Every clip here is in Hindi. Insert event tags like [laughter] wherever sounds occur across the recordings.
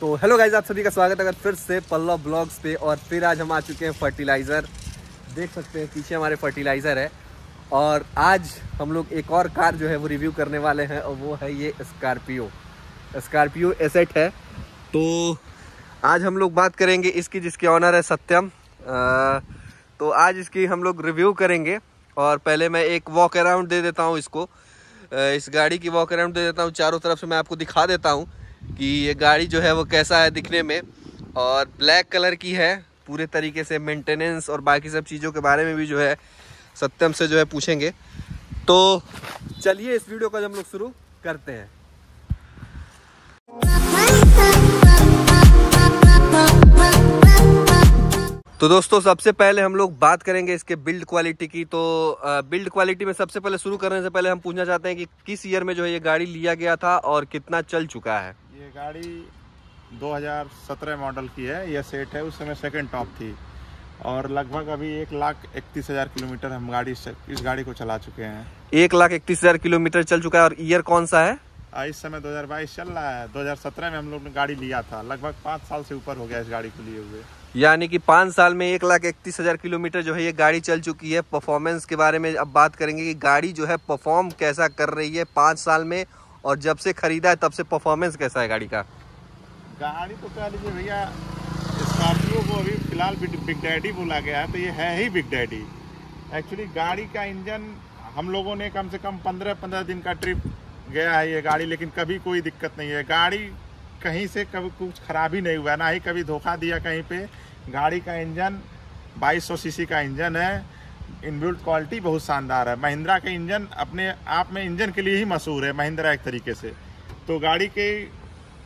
तो हेलो गाइज़ आप सभी का स्वागत है अगर फिर से पल्लव ब्लॉग्स पे और फिर आज हम आ चुके हैं फर्टिलाइज़र देख सकते हैं पीछे हमारे फर्टिलाइज़र है। और आज हम लोग एक और कार जो है वो रिव्यू करने वाले हैं और वो है ये स्कॉर्पियो स्कॉर्पियो एसेट है। तो आज हम लोग बात करेंगे इसकी जिसके ऑनर है सत्यम। अ, तो आज इसकी हम लोग रिव्यू करेंगे। और पहले मैं एक वॉक अराउंड दे देता हूँ इसको। इस गाड़ी की वॉक अराउंड दे देता हूँ। चारों तरफ़ से मैं आपको दिखा देता हूँ। कि ये गाड़ी जो है वो कैसा है दिखने में, और ब्लैक कलर की है, पूरे तरीके से मेंटेनेंस और बाकी सब चीज़ों के बारे में भी जो है सत्यम से जो है पूछेंगे। तो चलिए इस वीडियो का हम लोग शुरू करते हैं। तो दोस्तों, सबसे पहले हम लोग बात करेंगे इसके बिल्ड क्वालिटी की। तो बिल्ड क्वालिटी में सबसे पहले शुरू करने से पहले हम पूछना चाहते हैं कि किस ईयर में जो है ये गाड़ी लिया गया था और कितना चल चुका है। ये गाड़ी 2017 मॉडल की है ये सेट है उस समय सेकंड टॉप थी। और लगभग अभी एक लाख इकतीस हज़ार किलोमीटर हम गाड़ी इस गाड़ी को चला चुके हैं। एक लाख इकतीस हज़ार किलोमीटर चल चुका है और ईयर कौन सा है? आ, इस समय 2022 चल रहा है। 2017 में हम लोग ने गाड़ी लिया था। लगभग पाँच साल से ऊपर हो गया इस गाड़ी को लिए हुए। यानी कि पाँच साल में एक लाख इकतीस हज़ार किलोमीटर जो है ये गाड़ी चल चुकी है। परफॉर्मेंस के बारे में अब बात करेंगे कि गाड़ी जो है परफॉर्म कैसा कर रही है। पाँच साल में और जब से खरीदा है, तब से परफॉर्मेंस कैसा है गाड़ी का? गाड़ी तो कह लीजिए भैया, स्कॉर्पियो को अभी फ़िलहाल बिग डैडी बोला गया है तो ये है ही बिग डैडी। एक्चुअली गाड़ी का इंजन, हम लोगों ने कम से कम पंद्रह पंद्रह दिन का ट्रिप गया है ये गाड़ी, लेकिन कभी कोई दिक्कत नहीं है। गाड़ी कहीं से कभी कुछ खराब नहीं हुआ ना ही कभी धोखा दिया कहीं पे। गाड़ी का इंजन 2200 सीसी का इंजन है इनबिल्ट क्वालिटी बहुत शानदार है। महिंद्रा का इंजन अपने आप में इंजन के लिए ही मशहूर है महिंद्रा एक तरीके से। तो गाड़ी के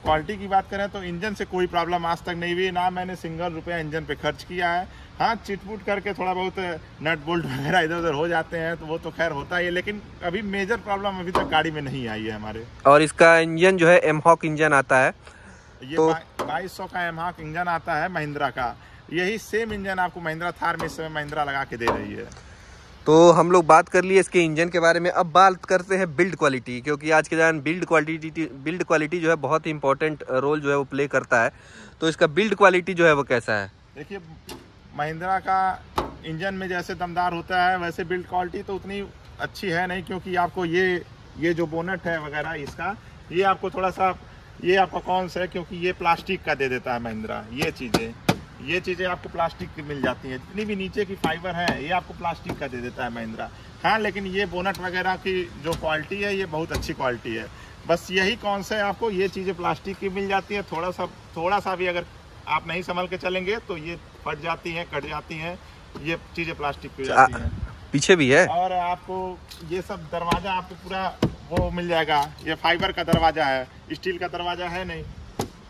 क्वालिटी की बात करें तो इंजन से कोई प्रॉब्लम आज तक नहीं हुई ना मैंने सिंगल रुपया इंजन पे खर्च किया है। हाँ चिटपुट करके थोड़ा बहुत नट बोल्ट वगैरह इधर उधर हो जाते हैं तो वो तो खैर होता ही है लेकिन अभी मेजर प्रॉब्लम अभी तक गाड़ी में नहीं आई है हमारे। और इसका इंजन जो है एमहॉक इंजन आता है। ये तो- बाईस सौ का एमहॉक इंजन आता है महिंद्रा का। यही सेम इंजन आपको महिंद्रा थार में इस समय महिंद्रा लगा के दे रही है। तो हम लोग बात कर लिए इसके इंजन के बारे में। अब बात करते हैं बिल्ड क्वालिटी क्योंकि आज के दौरान बिल्ड क्वालिटी बिल्ड क्वालिटी जो है बहुत ही इंपॉर्टेंट रोल जो है वो प्ले करता है। तो इसका बिल्ड क्वालिटी जो है वो कैसा है? देखिए महिंद्रा का इंजन में जैसे दमदार होता है वैसे बिल्ड क्वालिटी तो उतनी अच्छी है नहीं क्योंकि आपको ये ये जो बोनट है वगैरह इसका ये आपको थोड़ा सा ये आपका कौन सा है क्योंकि ये प्लास्टिक का दे देता है महिंद्रा ये चीज़ें। ये चीज़ें आपको प्लास्टिक की मिल जाती हैं। जितनी भी नीचे की फाइबर है ये आपको प्लास्टिक का दे देता है महिंद्रा। हाँ लेकिन ये बोनट वगैरह की जो क्वालिटी है ये बहुत अच्छी क्वालिटी है। बस यही कौन सा है आपको ये चीज़ें प्लास्टिक की मिल जाती है। थोड़ा सा थोड़ा सा भी अगर आप नहीं संभल के चलेंगे तो ये फट जाती हैं कट जाती हैं। ये चीज़ें प्लास्टिक की हो जाती हैं। पीछे भी है? और आपको ये सब दरवाज़ा आपको पूरा वो मिल जाएगा। ये फाइबर का दरवाज़ा है स्टील का दरवाज़ा है नहीं।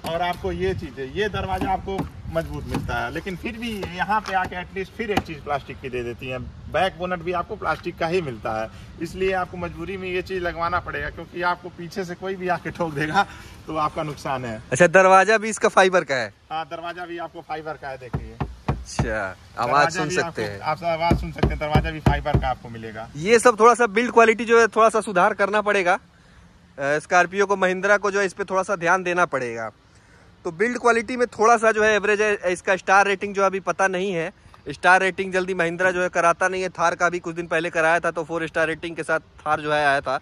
और आपको ये चीज़ ये दरवाज़ा आपको मज़बूत मिलता है। लेकिन फिर भी यहाँ पे आके एटलीस्ट फिर एक चीज़ प्लास्टिक की दे देती है। बैक बोनट भी आपको प्लास्टिक का ही मिलता है। इसलिए आपको मजबूरी में ये चीज़ लगवाना पड़ेगा क्योंकि आपको पीछे से कोई भी आके ठोक देगा तो आपका नुकसान है। अच्छा दरवाज़ा भी इसका फाइबर का है? हाँ दरवाज़ा भी आपको फाइबर का है देखिए। अच्छा आवाज़ सुन सकते हैं। आप आवाज़ सुन सकते हैं दरवाज़ा भी फाइबर का आपको मिलेगा। ये सब थोड़ा सा बिल्ड क्वालिटी जो है थोड़ा सा सुधार करना पड़ेगा। स्कॉर्पियो को महिंद्रा को जो है इस पे थोड़ा सा ध्यान देना पड़ेगा। तो बिल्ड क्वालिटी में थोड़ा सा जो है एवरेज है इसका स्टार रेटिंग जो अभी पता नहीं है। स्टार रेटिंग जल्दी महिंद्रा जो है कराता नहीं है थार का भी कुछ दिन पहले कराया था तो फोर स्टार रेटिंग के साथ थार जो है आया था।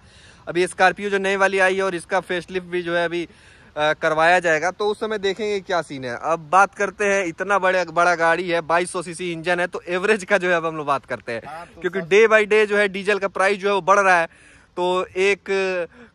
अभी स्कॉर्पियो जो नई वाली आई है और इसका फेसलिफ्ट भी जो है अभी अ, करवाया जाएगा। तो उस समय देखेंगे क्या सीन है। अब बात करते हैं इतना बड़े बड़ा गाड़ी है 2200 सीसी इंजन है तो एवरेज का जो है अब हम लोग बात करते हैं। हाँ, तो क्योंकि डे बाई डे जो है डीजल का प्राइस जो है वो बढ़ रहा है। तो एक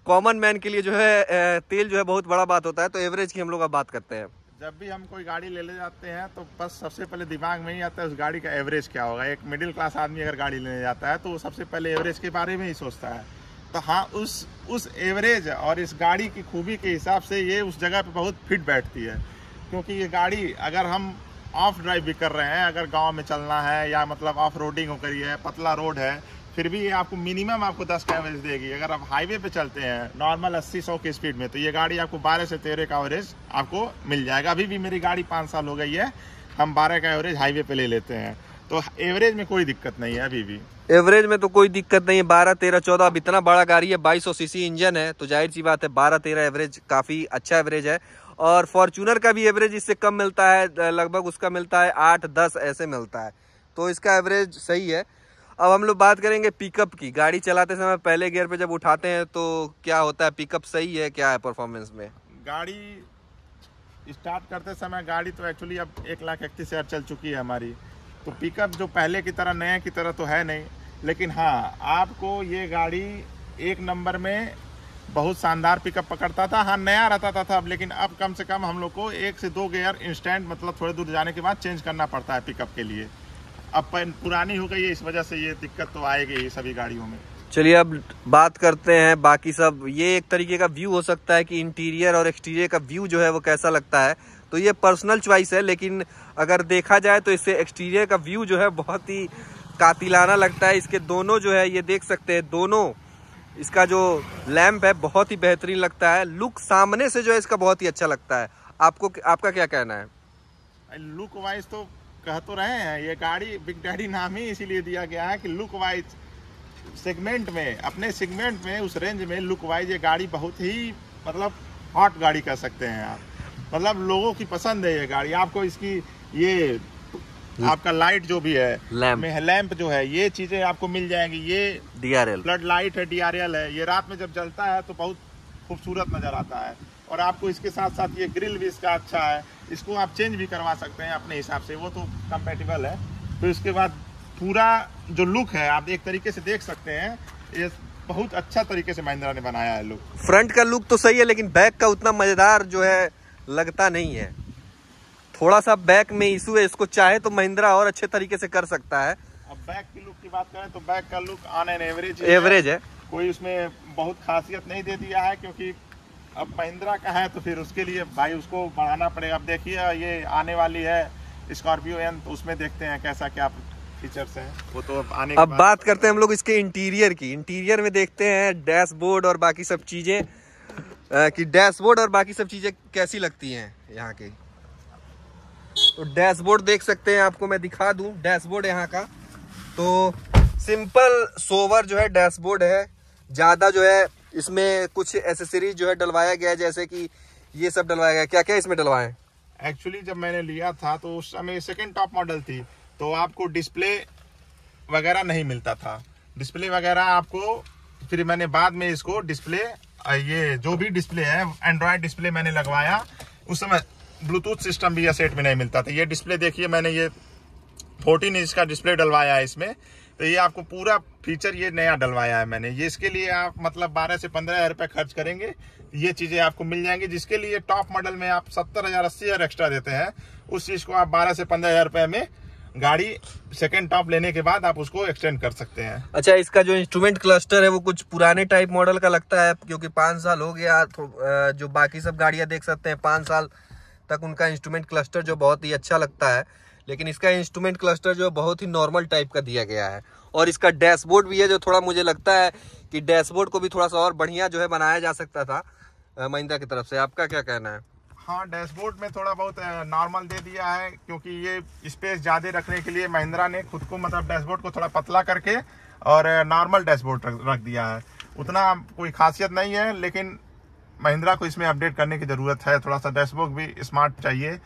कॉमन मैन के लिए जो है तेल जो है बहुत बड़ा बात होता है तो एवरेज की हम लोग अब बात करते हैं। जब भी हम कोई गाड़ी ले ले जाते हैं तो बस सबसे पहले दिमाग में ही आता है उस गाड़ी का एवरेज क्या होगा। एक मिडिल क्लास आदमी अगर गाड़ी लेने जाता है तो वो सबसे पहले एवरेज के बारे में ही सोचता है। तो हाँ उस उस एवरेज और इस गाड़ी की खूबी के हिसाब से ये उस जगह पे बहुत फिट बैठती है। क्योंकि ये गाड़ी अगर हम ऑफ़ ड्राइव भी कर रहे हैं, अगर गाँव में चलना है या मतलब ऑफ़ रोडिंग होकर है, पतला रोड है फिर भी ये आपको मिनिमम आपको 10 का एवरेज देगी। अगर आप हाईवे पे चलते हैं नॉर्मल 80 सौ की स्पीड में तो ये गाड़ी आपको 12 से 13 का एवरेज आपको मिल जाएगा। अभी भी मेरी गाड़ी पाँच साल हो गई है, हम 12 का एवरेज हाईवे पे ले लेते हैं। तो एवरेज में कोई दिक्कत नहीं है अभी भी। एवरेज में तो कोई दिक्कत नहीं है। बारह, तेरह, चौदह, अब इतना बड़ा गाड़ी है, बाईस सीसी इंजन है तो ज़ाहिर सी बात है, बारह, तेरह एवरेज काफ़ी अच्छा एवरेज है। और फॉर्चूनर का भी एवरेज इससे कम मिलता है, लगभग उसका मिलता है, आठ, दस ऐसे मिलता है। तो इसका एवरेज सही है। अब हम लोग बात करेंगे पिकअप की। गाड़ी चलाते समय पहले गियर पे जब उठाते हैं तो क्या होता है? पिकअप सही है? क्या है परफॉर्मेंस में? गाड़ी स्टार्ट करते समय गाड़ी तो एक्चुअली अब एक लाख इकतीस हज़ार चल चुकी है हमारी। तो पिकअप जो पहले की तरह नया की तरह तो है नहीं। लेकिन हाँ आपको ये गाड़ी एक नंबर में बहुत शानदार पिकअप पकड़ता था। हाँ नया रहता था, था अब लेकिन अब कम से कम हम लोग को एक से दो गियर इंस्टेंट मतलब थोड़े दूर जाने के बाद चेंज करना पड़ता है पिकअप के लिए। अब पुरानी हो गई है इस वजह से ये दिक्कत तो आएगी सभी गाड़ियों में। चलिए अब बात करते हैं बाकी सब। ये एक तरीके का व्यू हो सकता है कि इंटीरियर और एक्सटीरियर का व्यू जो है वो कैसा लगता है। तो ये पर्सनल चॉइस है लेकिन अगर देखा जाए तो इससे एक्सटीरियर का व्यू जो है बहुत ही कातिलाना लगता है। इसके दोनों जो है ये देख सकते हैं दोनों इसका जो लैंप है बहुत ही बेहतरीन लगता है। लुक सामने से जो है इसका बहुत ही अच्छा लगता है। आपको आपका क्या कहना है? लुक वाइज तो कह तो रहे हैं ये गाड़ी बिग डैडी नाम ही इसीलिए दिया गया है कि लुक वाइज सेगमेंट में अपने सेगमेंट में उस रेंज में लुक वाइज ये गाड़ी बहुत ही मतलब हॉट गाड़ी कह सकते हैं आप। मतलब लोगों की पसंद है ये गाड़ी। आपको इसकी ये आपका लाइट जो भी है लैंप लैंप जो है ये चीज़ें आपको मिल जाएँगी। ये डीआरएल फ्लड लाइट है डीआरएल है। ये रात में जब जलता है तो बहुत खूबसूरत नज़र आता है। और आपको इसके साथ साथ ये ग्रिल भी इसका अच्छा है। इसको आप चेंज भी करवा सकते हैं अपने हिसाब से। वो तो कंपेटिबल है। तो इसके बाद पूरा जो लुक है आप एक तरीके से देख सकते हैं। ये बहुत अच्छा तरीके से महिंद्रा ने बनाया है लुक फ्रंट का लुक तो सही है लेकिन बैक का उतना मज़ेदार जो है लगता नहीं है। थोड़ा सा बैक में इशू है। इसको चाहे तो महिंद्रा और अच्छे तरीके से कर सकता है। अब बैक की लुक की बात करें तो बैक का look on an average average है। कोई उसमें बहुत खासियत नहीं दे दिया है क्योंकि अब महिंद्रा का है तो फिर उसके लिए भाई उसको बढ़ाना पड़ेगा। अब देखिए ये आने वाली है स्कॉर्पियो एन तो उसमें देखते हैं कैसा क्या फीचर्स हैं। वो तो आने अब बात करते हैं हम लोग इसके इंटीरियर की। इंटीरियर में देखते हैं डैशबोर्ड और बाकी सब चीज़ें कि डैशबोर्ड और बाकी सब चीज़ें कैसी लगती हैं यहाँ की। तो डैशबोर्ड देख सकते हैं आपको मैं दिखा दूँ डैशबोर्ड यहाँ का। तो सिंपल सोवर जो है डैशबोर्ड है ज़्यादा जो है इसमें कुछ एसेसरीज जो है डलवाया गया जैसे कि ये सब डलवाया गया क्या क्या इसमें डलवाए? एक्चुअली जब मैंने लिया था तो उस समय सेकेंड टॉप मॉडल थी तो आपको डिस्प्ले वगैरह नहीं मिलता था। डिस्प्ले वगैरह आपको, फिर मैंने बाद में इसको डिस्प्ले ये जो भी डिस्प्ले है एंड्रॉयड डिस्प्ले मैंने लगवाया। उस समय ब्लूटूथ सिस्टम भी या सेट में नहीं मिलता था। ये डिस्प्ले देखिए, मैंने ये फोर्टीन इंच का डिस्प्ले डलवाया है इसमें। तो ये आपको पूरा फीचर ये नया डलवाया है मैंने। ये इसके लिए आप मतलब बारह से पंद्रह हज़ार रुपए खर्च करेंगे। ये चीज़ें आपको मिल जाएँगी, जिसके लिए टॉप मॉडल में आप सत्तर हज़ार, अस्सी हज़ार एक्स्ट्रा देते हैं। उस चीज़ को आप बारह से पंद्रह हज़ार रुपए में गाड़ी सेकेंड टॉप लेने के बाद आप उसको एक्सटेंड कर सकते हैं। अच्छा इसका जो इंस्ट्रूमेंट क्लस्टर है, वो कुछ पुराने टाइप मॉडल का लगता है? क्योंकि पाँच साल हो गया तो जो बाकी सब गाड़ियाँ देख सकते हैं, पाँच साल तक उनका इंस्ट्रूमेंट क्लस्टर जो बहुत ही अच्छा लगता है। लेकिन इसका इंस्ट्रूमेंट क्लस्टर जो है बहुत ही नॉर्मल टाइप का दिया गया है। और इसका डैशबोर्ड भी है जो थोड़ा मुझे लगता है कि डैशबोर्ड को भी थोड़ा सा और बढ़िया जो है बनाया जा सकता था। महिंद्रा की तरफ़ से, आपका क्या कहना है? हाँ डैशबोर्ड में थोड़ा बहुत नॉर्मल दे दिया है, क्योंकि ये स्पेस ज़्यादा रखने के लिए महिंद्रा ने खुद को मतलब डैशबोर्ड को थोड़ा पतला करके और नॉर्मल डैशबोर्ड रख दिया है। उतना कोई खासियत नहीं है, लेकिन महिंद्रा को इसमें अपडेट करने की ज़रूरत है। थोड़ा सा डैशबोर्ड भी स्मार्ट चाहिए।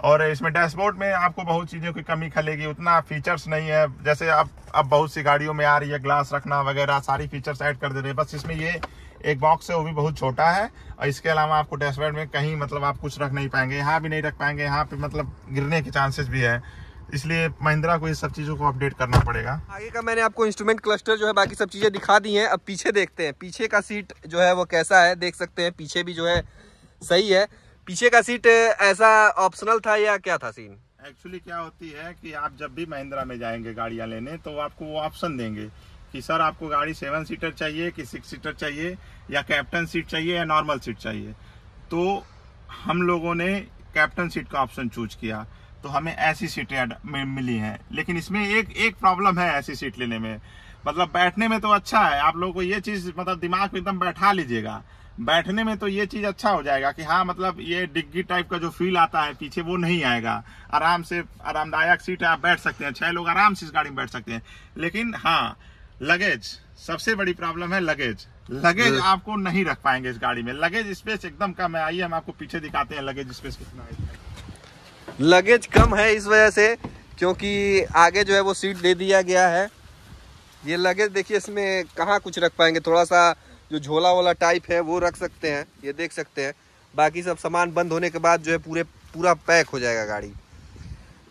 और इसमें डैशबोर्ड में आपको बहुत चीज़ों की कमी खलेगी, उतना फीचर्स नहीं है। जैसे अब अब बहुत सी गाड़ियों में आ रही है ग्लास रखना वगैरह, सारी फीचर्स ऐड कर दे रहे हैं। बस इसमें ये एक बॉक्स है, वो भी बहुत छोटा है। और इसके अलावा आपको डैशबोर्ड में कहीं मतलब आप कुछ रख नहीं पाएँगे, यहाँ भी नहीं रख पाएँगे, यहाँ पे मतलब गिरने के चांसेस भी है। इसलिए महिंद्रा को इस सब चीज़ों को अपडेट करना पड़ेगा। आगे का मैंने आपको इंस्ट्रूमेंट क्लस्टर जो है, बाकी सब चीज़ें दिखा दी हैं। अब पीछे देखते हैं। पीछे का सीट जो है, वो कैसा है, देख सकते हैं। पीछे भी जो है, सही है। पीछे का सीट ऐसा ऑप्शनल था या क्या था सीन एक्चुअली क्या होती है कि आप जब भी महिंद्रा में जाएँगे गाड़ियाँ लेने तो आपको वो ऑप्शन देंगे कि, सर, आपको गाड़ी सेवन सीटर चाहिए कि सिक्स सीटर चाहिए या कैप्टन सीट चाहिए या नॉर्मल सीट चाहिए? तो हम लोगों ने कैप्टन सीट का ऑप्शन चूज़ किया। तो हमें ऐसी सीटें मिली हैं। लेकिन इसमें एक एक प्रॉब्लम है ऐसी सीट लेने में। मतलब बैठने में तो अच्छा है। आप लोगों को ये चीज़ मतलब दिमाग में एकदम बैठा लीजिएगा। बैठने में तो ये चीज़ अच्छा हो जाएगा कि हाँ मतलब ये डिग्गी टाइप का जो फील आता है पीछे वो नहीं आएगा। आराम से आरामदायक सीट है आप बैठ सकते हैं। छह लोग आराम से इस गाड़ी में बैठ सकते हैं। लेकिन हाँ लगेज सबसे बड़ी प्रॉब्लम है लगेज। लगेज आपको नहीं रख पाएँगे इस गाड़ी में। लगेज स्पेस एकदम कम है। आइए हम आपको पीछे दिखाते हैं लगेज स्पेस कितना है। लगेज कम है इस वजह से क्योंकि आगे जो है वो सीट दे दिया गया है। ये लगेज देखिए इसमें कहाँ कुछ रख पाएँगे? थोड़ा सा जो झोला वाला टाइप है, वो रख सकते हैं, ये देख सकते हैं। बाकी सब सामान बंद होने के बाद जो है पूरे, पूरा पैक हो जाएगा गाड़ी।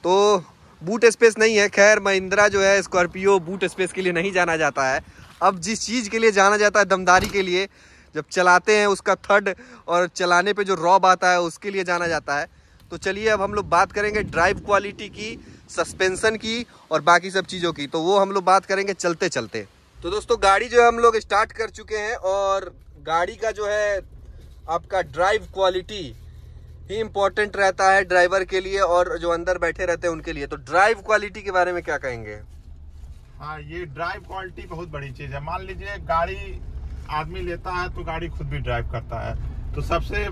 तो बूट स्पेस नहीं है। खैर, महिंद्रा जो है, स्कॉर्पियो बूट स्पेस के लिए नहीं जाना जाता है। अब जिस चीज़ के लिए जाना जाता है, दमदारी के लिए, जब चलाते हैं उसका थर्ड और चलाने पे जो रॉब आता है, उसके लिए जाना जाता है। तो चलिए, अब हम लोग बात करेंगे ड्राइव क्वालिटी की सस्पेंशन की और बाकी सब चीज़ों की। तो वो हम लोग बात करेंगे चलते चलते तो दोस्तों, गाड़ी जो है हम लोग स्टार्ट कर चुके हैं और गाड़ी का जो है आपका ड्राइव क्वालिटी ही इम्पोर्टेंट रहता है ड्राइवर के लिए और जो अंदर बैठे रहते हैं उनके लिए। तो ड्राइव क्वालिटी के बारे में क्या कहेंगे? हाँ ये ड्राइव क्वालिटी बहुत बड़ी चीज़ है। मान लीजिए गाड़ी आदमी लेता है तो गाड़ी खुद भी ड्राइव करता है। तो सबसे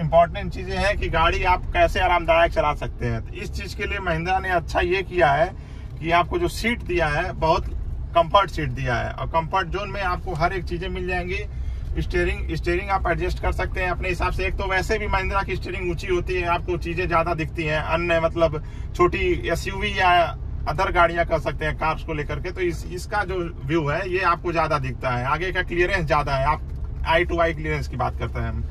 इम्पोर्टेंट चीज़ें हैं कि गाड़ी आप कैसे आरामदायक चला सकते हैं। तो इस चीज़ के लिए महिंद्रा ने अच्छा ये किया है कि आपको जो सीट दिया है, बहुत कंफर्ट सीट दिया है। और कंफर्ट जोन में आपको हर एक चीज़ें मिल जाएँगी। स्टेयरिंग स्टेयरिंग आप एडजस्ट कर सकते हैं अपने हिसाब से। एक तो वैसे भी महिंद्रा की स्टेयरिंग ऊँची होती है, आपको चीज़ें ज़्यादा दिखती हैं। अन्य मतलब छोटी एसयूवी या अदर गाड़ियाँ कर सकते हैं कार्स को लेकर के। तो इस, इसका जो व्यू है, ये आपको ज़्यादा दिखता है। आगे का क्लियरेंस ज़्यादा है। आप आई टू आई क्लियरेंस की बात करते हैं हम।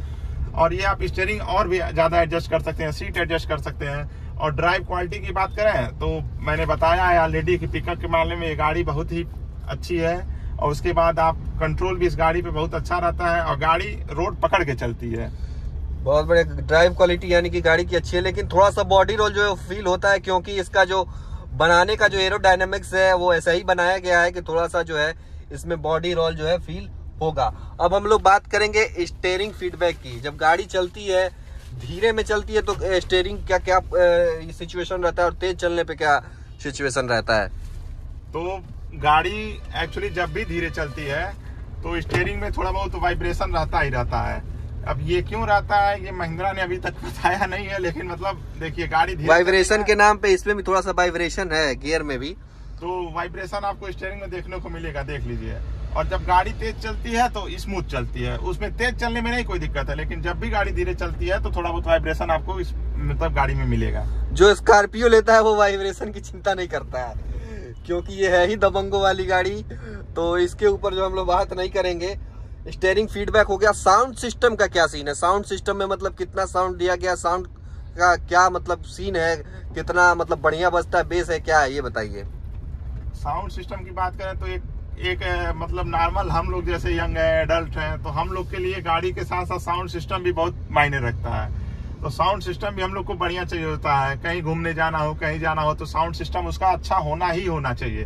और ये आप स्टेयरिंग और भी ज़्यादा एडजस्ट कर सकते हैं सीट एडजस्ट कर सकते हैं। और ड्राइव क्वालिटी की बात करें तो मैंने बताया है ऑलरेडी की पिकअप के मामले में ये गाड़ी बहुत ही अच्छी है और उसके बाद आप कंट्रोल भी इस गाड़ी पे बहुत अच्छा रहता है और गाड़ी रोड पकड़ के चलती है। बहुत बड़े ड्राइव क्वालिटी यानी कि गाड़ी की अच्छी है, लेकिन थोड़ा सा बॉडी रोल जो फील होता है, क्योंकि इसका जो बनाने का जो एरोडायनेमिक्स है, वो ऐसा ही बनाया गया है कि थोड़ा सा जो है, इसमें बॉडी रोल जो है फील होगा। अब हम लोग बात करेंगे स्टेयरिंग फीडबैक की। जब गाड़ी चलती है धीरे में चलती है तो स्टेयरिंग क्या क्या सिचुएशन रहता है और तेज चलने पे क्या सिचुएशन रहता है? तो गाड़ी एक्चुअली जब भी धीरे चलती है तो स्टेयरिंग में थोड़ा बहुत वाइब्रेशन रहता ही रहता है। अब ये क्यों रहता है ये महिंद्रा ने अभी तक बताया नहीं है लेकिन मतलब देखिए गाड़ी वाइब्रेशन के नाम पे इसमें भी थोड़ा सा वाइब्रेशन है गियर में भी। तो वाइब्रेशन आपको स्टेयरिंग में देखने को मिलेगा देख लीजिए। और जब गाड़ी तेज चलती है तो स्मूथ चलती है। उसमें तेज चलने में नहीं कोई दिक्कत है लेकिन जब भी गाड़ी धीरे चलती है तो थोड़ा बहुत वाइब्रेशन आपको इस मतलब गाड़ी में मिलेगा। जो स्कॉर्पियो लेता है वो वाइब्रेशन की चिंता नहीं करता है क्योंकि ये है ही दबंगो वाली गाड़ी तो इसके ऊपर जो हम लोग बात नहीं करेंगे स्टेयरिंग फीडबैक हो गया। साउंड सिस्टम का क्या सीन है? साउंड सिस्टम में मतलब कितना साउंड दिया गया? साउंड का क्या मतलब सीन है? कितना मतलब बढ़िया बजता है? बेस है? क्या है? ये बताइए। साउंड सिस्टम की बात करें तो एक एक मतलब नॉर्मल हम लोग जैसे यंग है एडल्ट हैं तो हम लोग के लिए गाड़ी के साथ साथ साउंड सिस्टम भी बहुत मायने रखता है। तो साउंड सिस्टम भी हम लोग को बढ़िया चाहिए होता है। कहीं घूमने जाना हो, कहीं जाना हो तो साउंड सिस्टम उसका अच्छा होना ही होना चाहिए।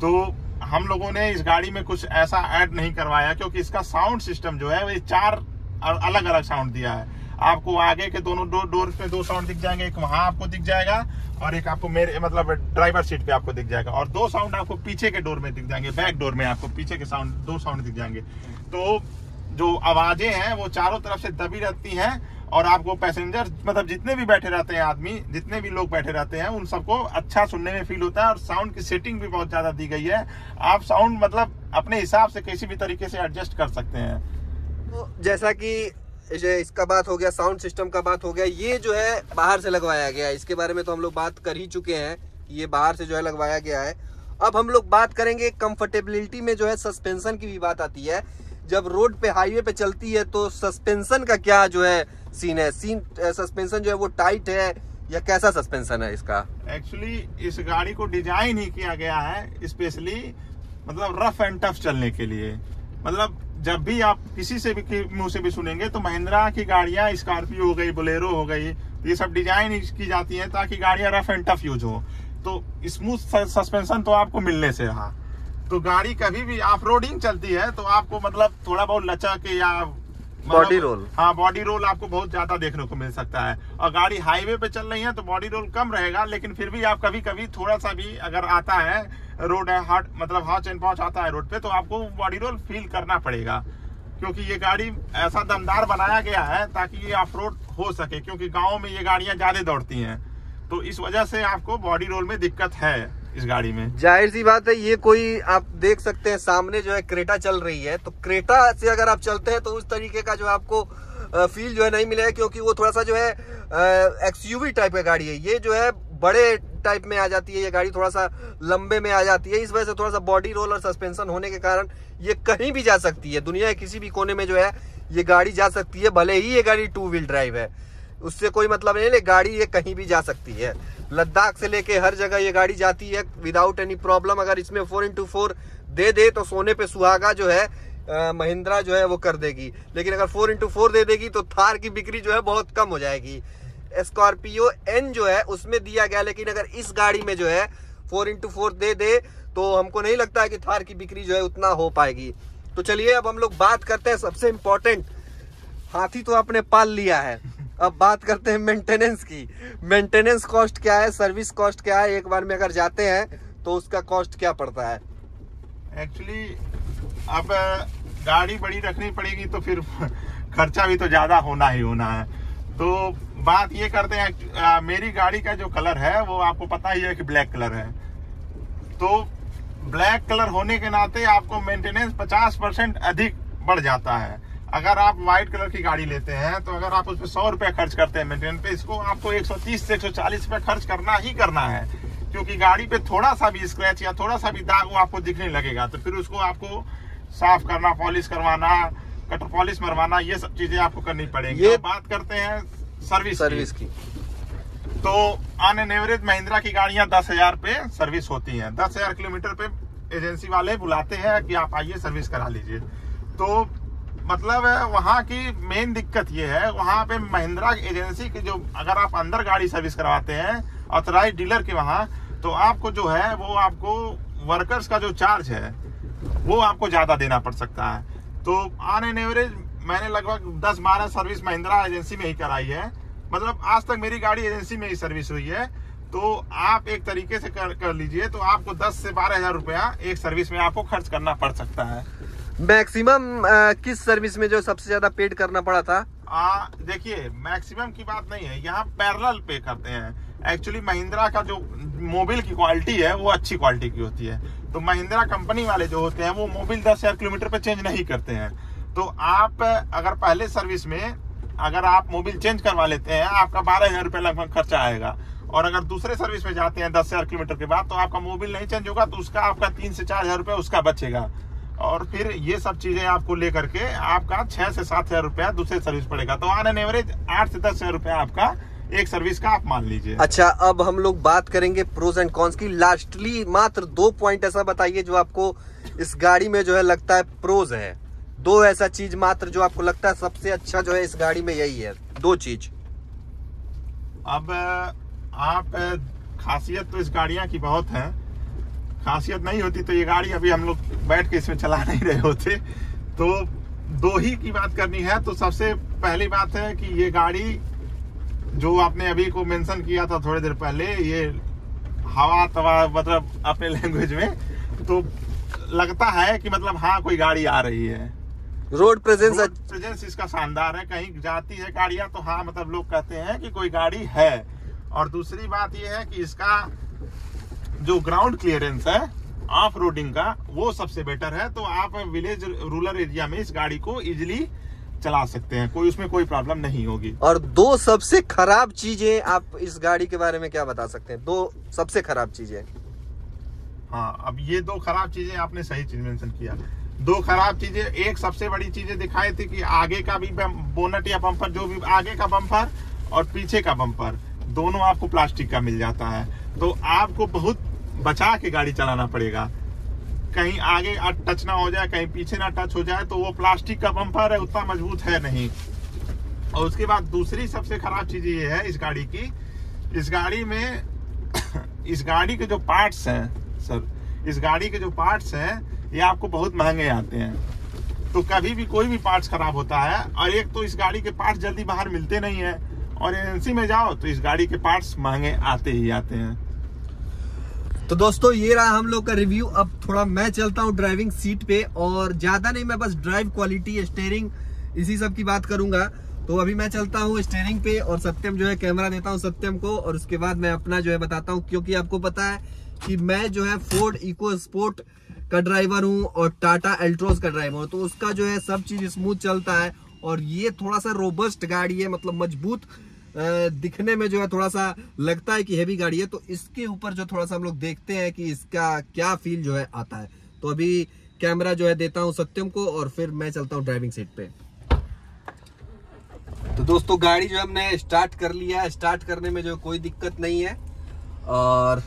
तो हम लोगों ने इस गाड़ी में कुछ ऐसा ऐड नहीं करवाया, क्योंकि इसका साउंड सिस्टम जो है, वो चार अलग अलग साउंड दिया है। आपको आगे के दोनों दो डोर पे दो साउंड दिख जाएँगे, एक वहाँ आपको दिख जाएगा और एक आपको मेरे मतलब ड्राइवर सीट पे आपको दिख जाएगा। और दो साउंड आपको पीछे के डोर में दिख जाएँगे बैक डोर में आपको पीछे के साउंड दो साउंड दिख जाएँगे। तो जो आवाज़ें हैं, वो चारों तरफ़ से दबी रहती हैं और आपको पैसेंजर मतलब जितने भी बैठे रहते हैं आदमी, जितने भी लोग बैठे रहते हैं, उन सबको अच्छा सुनने में फील होता है और साउंड की सेटिंग भी बहुत ज़्यादा दी गई है। आप साउंड मतलब अपने हिसाब से किसी भी तरीके से एडजस्ट कर सकते हैं। तो जैसा कि इसका बात हो गया साउंड सिस्टम का बात हो गया, ये जो है बाहर से लगवाया गया इसके बारे में तो हम लोग बात कर ही चुके हैं ये बाहर से जो है लगवाया गया है। अब हम लोग बात करेंगे कंफर्टेबिलिटी में जो है सस्पेंशन की भी बात आती है। जब रोड पे हाईवे पे चलती है तो सस्पेंशन का क्या जो है सीन है? सीन सस्पेंशन जो है वो टाइट है या कैसा सस्पेंशन है इसका? एक्चुअली इस गाड़ी को डिज़ाइन ही किया गया है स्पेशली मतलब रफ एंड टफ चलने के लिए। मतलब जब भी आप किसी से भी मुँह से भी सुनेंगे तो महिंद्रा की गाड़ियाँ स्कॉर्पियो हो गई, बोलेरो हो गई, ये सब डिज़ाइन की जाती है ताकि गाड़ियाँ रफ एंड टफ यूज़ हो। तो स्मूथ सस्पेंशन तो आपको मिलने से हाँ। तो गाड़ी कभी भी ऑफ़ रोडिंग चलती है तो आपको मतलब थोड़ा बहुत लचक या बॉडी रोल। हाँ बॉडी रोल आपको बहुत ज़्यादा देखने को मिल सकता है। और गाड़ी हाईवे पे चल रही है तो बॉडी रोल कम रहेगा लेकिन फिर भी आप कभी कभी थोड़ा सा भी अगर आता है रोड है हार्ट मतलब हाथ एंड पहुँच आता है रोड पे तो आपको बॉडी रोल फील करना पड़ेगा। क्योंकि ये गाड़ी ऐसा दमदार बनाया गया है ताकि ये ऑफ़ रोड हो सके क्योंकि गाँव में ये गाड़ियाँ ज़्यादा दौड़ती हैं। तो इस वजह से आपको बॉडी रोल में दिक्कत है। इस गाड़ी में। ज़ाहिर सी बात है, ये कोई आप देख सकते हैं, सामने जो है क्रेटा चल रही है। तो क्रेटा से अगर आप चलते हैं तो उस तरीके का जो आपको फील जो है नहीं मिलेगा, क्योंकि वो थोड़ा सा जो है एक्सयूवी टाइप का गाड़ी है। ये जो है, बड़े टाइप में आ जाती है, ये गाड़ी थोड़ा सा लंबे में आ जाती है। इस वजह से थोड़ा सा बॉडी रोल और सस्पेंशन होने के कारण ये कहीं भी जा सकती है। दुनिया के किसी भी कोने में जो है, ये गाड़ी जा सकती है, भले ही ये गाड़ी टू व्हील ड्राइव है। उससे कोई मतलब नहीं है गाड़ी ये कहीं भी जा सकती है। लद्दाख से लेके हर जगह ये गाड़ी जाती है विदाउट एनी प्रॉब्लम अगर इसमें फोर इंटू फोर दे दे तो सोने पे सुहागा जो है महिंद्रा जो है वो कर देगी। लेकिन अगर फोर इंटू फोर दे देगी तो थार की बिक्री जो है बहुत कम हो जाएगी। स्कॉर्पियो एन जो है, उसमें दिया गया, लेकिन अगर इस गाड़ी में जो है फोर इंटू फोर दे दे तो हमको नहीं लगता है कि थार की बिक्री जो है उतना हो पाएगी। तो चलिए, अब हम लोग बात करते हैं सबसे इम्पोर्टेंट हाथी तो आपने पाल लिया है। अब बात करते हैं मेंटेनेंस की। मेंटेनेंस कॉस्ट क्या है? सर्विस कॉस्ट क्या है? एक बार में अगर जाते हैं तो उसका कॉस्ट क्या पड़ता है? एक्चुअली अब गाड़ी बड़ी रखनी पड़ेगी तो फिर खर्चा भी तो ज़्यादा होना ही होना है। तो बात ये करते हैं मेरी गाड़ी का जो कलर है, वो आपको पता ही है कि ब्लैक कलर है। तो ब्लैक कलर होने के नाते आपको मेंटेनेंस 50 परसेंट अधिक बढ़ जाता है। अगर आप व्हाइट कलर की गाड़ी लेते हैं तो अगर आप उस पर सौ रुपया खर्च करते हैं मेंटेनेंस पे इसको आपको 130 से 140 रुपया खर्च करना ही करना है। क्योंकि गाड़ी पे थोड़ा सा भी स्क्रैच या थोड़ा सा भी दाग वो आपको दिखने लगेगा तो फिर उसको आपको साफ़ करना पॉलिश करवाना कटर पॉलिश मरवाना ये सब चीज़ें आपको करनी पड़ेगी। ये बात करते हैं सर्विस सर्विस की, की। तो ऑन एन एवरेज महिंद्रा की गाड़ियाँ दस हज़ार पे सर्विस होती हैं। दस हज़ार किलोमीटर पे एजेंसी वाले बुलाते हैं कि आप आइए सर्विस करा लीजिए। तो मतलब वहाँ की मेन दिक्कत ये है वहाँ पे महिंद्रा एजेंसी की जो अगर आप अंदर गाड़ी सर्विस करवाते हैं ऑथराइज डीलर के वहाँ तो आपको जो है वो आपको वर्कर्स का जो चार्ज है वो आपको ज़्यादा देना पड़ सकता है। तो ऑन एन एवरेज मैंने लगभग दस बारह सर्विस महिंद्रा एजेंसी में ही कराई है। मतलब आज तक मेरी गाड़ी एजेंसी में ही सर्विस हुई है। तो आप एक तरीके से कर, कर लीजिए तो आपको 10 से बारह हज़ार रुपया एक सर्विस में आपको खर्च करना पड़ सकता है। मैक्सिमम किस सर्विस में जो सबसे ज़्यादा पेड करना पड़ा था? देखिए, मैक्सिमम की बात नहीं है। यहाँ पैरल पे करते हैं। एक्चुअली महिंद्रा का जो मोबिल की क्वालिटी है, वो अच्छी क्वालिटी की होती है। तो महिंद्रा कंपनी वाले जो होते हैं, वो मोबिल दस हज़ार किलोमीटर पे चेंज नहीं करते हैं। तो आप, अगर पहले सर्विस में अगर आप मोबिल चेंज करवा लेते हैं, आपका बारह हज़ार रुपये लगभग खर्चा आएगा। और अगर दूसरे सर्विस में जाते हैं दस हज़ार किलोमीटर के बाद तो आपका मोबिल नहीं चेंज होगा तो उसका, आपका तीन से चार हज़ार रुपये उसका बचेगा। और फिर ये सब चीज़ें आपको लेकर के आपका छह से सात हज़ार रुपया दूसरे सर्विस पड़ेगा। तो ऑन एन एवरेज आठ से दस हज़ार रुपया आपका एक सर्विस का आप मान लीजिए। अच्छा अब हम लोग बात करेंगे प्रोज एंड कॉन्स की। लास्टली मात्र दो पॉइंट ऐसा बताइए जो आपको इस गाड़ी में जो है लगता है प्रोज है। दो ऐसा चीज़ मात्र जो आपको लगता है सबसे अच्छा जो है इस गाड़ी में यही है। दो चीज़। अब आप खासियत तो इस गाड़िया की बहुत है। खासियत नहीं होती तो ये गाड़ी अभी हम लोग बैठ के इसमें चला [laughs] नहीं रहे होते। तो दो ही की बात करनी है तो सबसे पहली बात है कि ये गाड़ी जो आपने अभी को मेंशन किया था थोड़ी देर पहले ये हवा तवा मतलब अपने लैंग्वेज में तो लगता है कि मतलब हाँ कोई गाड़ी आ रही है। रोड प्रेजेंस रोड प्रेजेंस इसका शानदार है। कहीं जाती है गाड़ियाँ तो हाँ मतलब लोग कहते हैं कि कोई गाड़ी है। और दूसरी बात यह है कि इसका जो ग्राउंड क्लियरेंस है ऑफ़ रोडिंग का वो सबसे बेटर है। तो आप विलेज रूरल एरिया में इस गाड़ी को इजिली चला सकते हैं। कोई उसमें कोई प्रॉब्लम नहीं होगी। और दो सबसे खराब चीज़ें आप इस गाड़ी के बारे में क्या बता सकते हैं? दो सबसे खराब चीज़ें। हाँ अब ये दो खराब चीज़ें आपने सही चीज़ मेंशन किया। दो खराब चीज़ें एक सबसे बड़ी चीज़ें दिखाई थी कि आगे का भी बोनट या बम्पर जो भी आगे का बम्पर और पीछे का बम्पर दोनों आपको प्लास्टिक का मिल जाता है। तो आपको बहुत बचा के गाड़ी चलाना पड़ेगा। कहीं आगे टच ना हो जाए, कहीं पीछे ना टच हो जाए तो वो प्लास्टिक का बम्पर है, उतना मज़बूत है नहीं। और उसके बाद दूसरी सबसे खराब चीज़ ये है इस गाड़ी की। इस गाड़ी में, [coughs] इस गाड़ी के जो पार्ट्स हैं, सर, इस गाड़ी के जो पार्ट्स हैं, ये आपको बहुत महँगे आते हैं। तो कभी भी कोई भी पार्ट्स खराब होता है, और एक तो इस गाड़ी के पार्ट्स जल्दी बाहर मिलते नहीं है, और एजेंसी में जाओ तो इस गाड़ी के पार्ट्स महँगे आते ही आते हैं। तो दोस्तों, ये रहा हम लोग का रिव्यू अब थोड़ा मैं चलता हूँ ड्राइविंग सीट पे और ज़्यादा नहीं, मैं बस ड्राइव क्वालिटी स्टेयरिंग इसी सब की बात करूँगा। तो अभी मैं चलता हूँ स्टेयरिंग पे और सत्यम जो है कैमरा देता हूँ सत्यम को और उसके बाद मैं अपना जो है बताता हूँ, क्योंकि आपको पता है कि मैं जो है फोर्ड इको स्पोर्ट का ड्राइवर हूँ और टाटा एल्ट्रोज का ड्राइवर हूँ। तो उसका जो है सब चीज़ स्मूथ चलता है और ये थोड़ा सा रोबस्ट गाड़ी है मतलब मज़बूत। दिखने में जो है थोड़ा सा लगता है कि हैवी गाड़ी है तो इसके ऊपर जो थोड़ा सा हम लोग देखते हैं कि इसका क्या फील जो है आता है। तो अभी कैमरा जो है देता हूँ सत्यम को और फिर मैं चलता हूँ ड्राइविंग सीट पे। तो दोस्तों, गाड़ी जो हमने स्टार्ट कर लिया है स्टार्ट करने में जो कोई दिक्कत नहीं है। और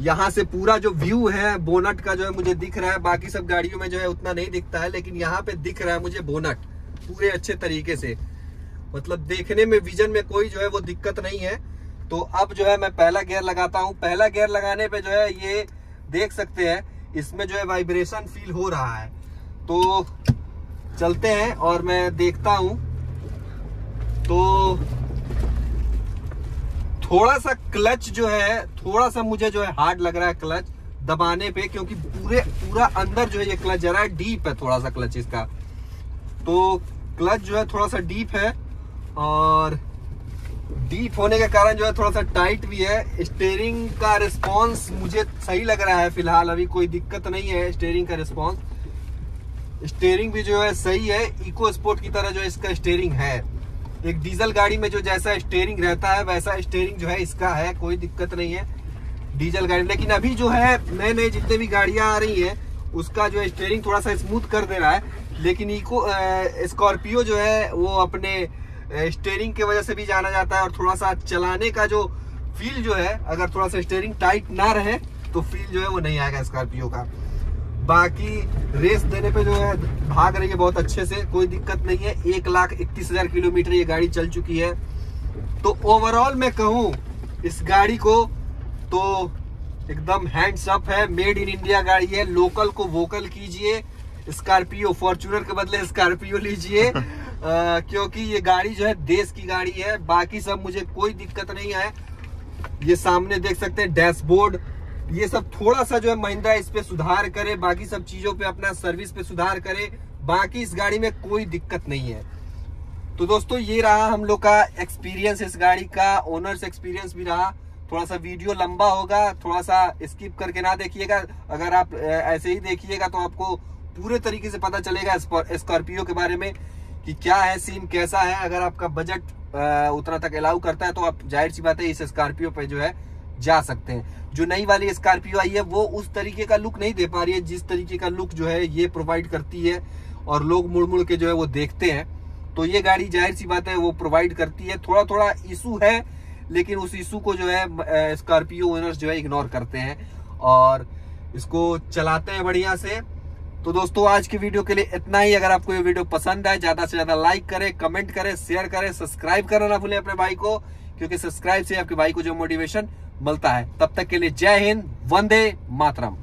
यहाँ से पूरा जो व्यू है, बोनट का जो है मुझे दिख रहा है, बाकी सब गाड़ियों में जो है उतना नहीं दिखता है, लेकिन यहाँ पे दिख रहा है मुझे बोनट, पूरे अच्छे तरीके से। मतलब देखने में विजन में कोई जो है वो दिक्कत नहीं है। तो अब जो है मैं पहला गियर लगाता हूँ। पहला गियर लगाने पे जो है ये देख सकते हैं, इसमें जो है वाइब्रेशन फील हो रहा है। तो चलते हैं और मैं देखता हूँ। तो थोड़ा सा क्लच जो है, थोड़ा सा मुझे जो है हार्ड लग रहा है क्लच दबाने पे, क्योंकि पूरे, पूरा अंदर जो है ये क्लच जा रहा है डीप है थोड़ा सा क्लच इसका। तो क्लच जो है थोड़ा सा डीप है। और डीप होने के कारण जो है थोड़ा सा टाइट भी है। स्टेयरिंग का रिस्पांस मुझे सही लग रहा है फ़िलहाल, अभी कोई दिक्कत नहीं है स्टेयरिंग का रिस्पांस स्टेयरिंग भी जो है सही है। इको स्पोर्ट की तरह जो इसका स्टेयरिंग है। एक डीजल गाड़ी में जो जैसा स्टेयरिंग रहता है, वैसा स्टेयरिंग जो है इसका है। कोई दिक्कत नहीं है डीजल गाड़ी लेकिन अभी जो है, नए नए जितने भी गाड़ियाँ आ रही है, उसका जो है स्टेयरिंग थोड़ा सा स्मूथ कर दे रहा है। लेकिन इको स्कॉर्पियो जो है, वो अपने स्टेयरिंग की वजह से भी जाना जाता है और थोड़ा सा चलाने का जो फील जो है, अगर थोड़ा सा स्टेयरिंग टाइट ना रहे तो फील जो है वो नहीं आएगा स्कॉर्पियो का। बाकी रेस देने पे जो है, भाग रही है बहुत अच्छे से, कोई दिक्कत नहीं है। एक लाख इकतीस हज़ार किलोमीटर ये गाड़ी चल चुकी है। तो ओवरऑल मैं कहूँ, इस गाड़ी को तो एकदम हैंड्स अप है। मेड इन इंडिया गाड़ी है। लोकल को वोकल कीजिए। स्कॉर्पियो फॉर्चूनर के बदले स्कॉर्पियो लीजिए। क्योंकि ये गाड़ी जो है देश की गाड़ी है, बाकी सब मुझे कोई दिक्कत नहीं है। ये सामने देख सकते हैं डैशबोर्ड। ये सब थोड़ा सा जो है महिंद्रा इस पे सुधार करे, बाकी सब चीज़ों पे अपना सर्विस पे सुधार करे, बाकी इस गाड़ी में कोई दिक्कत नहीं है। तो दोस्तों, ये रहा हम लोग का एक्सपीरियंस इस गाड़ी का ओनर्स एक्सपीरियंस भी रहा। थोड़ा सा वीडियो लंबा होगा, थोड़ा सा स्किप करके ना देखिएगा। अगर आप ऐसे ही देखिएगा तो आपको पूरे तरीके से पता चलेगा स्कॉर्पियो के बारे में। कि क्या है सीन कैसा है? अगर आपका बजट उतना तक अलाउ करता है तो आप ज़ाहिर सी बात है इस स्कॉर्पियो पे जो है जा सकते हैं। जो नई वाली स्कॉर्पियो आई है, वो उस तरीके का लुक नहीं दे पा रही है, जिस तरीके का लुक जो है ये प्रोवाइड करती है और लोग मुड़ मुड़ के जो है वो देखते हैं। तो ये गाड़ी ज़ाहिर सी बात है वो प्रोवाइड करती है। थोड़ा थोड़ा इशू है, लेकिन उस इशू को जो है स्कॉर्पियो ओनर्स जो है इग्नोर करते हैं और इसको चलाते हैं बढ़िया से। तो दोस्तों, आज की वीडियो के लिए इतना ही। अगर आपको ये वीडियो पसंद आए, ज़्यादा से ज़्यादा लाइक करें कमेंट करें शेयर करें सब्सक्राइब करना ना भूलें अपने भाई को, क्योंकि सब्सक्राइब से आपके भाई को जो मोटिवेशन मिलता है। तब तक के लिए जय हिंद, वंदे मातरम।